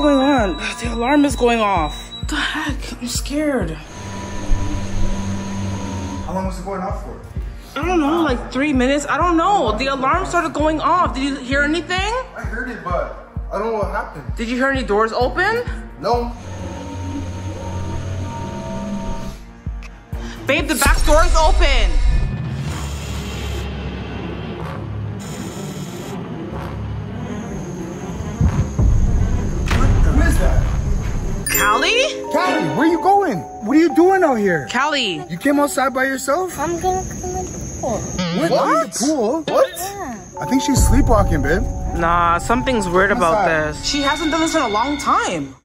on. The alarm is going off. What the heck? I'm scared. How long was it going off for? I don't know, like three minutes. I don't know. The alarm started going off. Did you hear anything? I heard it, but I don't know what happened. Did you hear any doors open? No. Babe, the back door is open. What you doing out here? Callie. You came outside by yourself? I'm gonna come in the pool. What? What? The pool? What? Yeah. I think she's sleepwalking, babe. Nah, something's weird about that? this. She hasn't done this in a long time.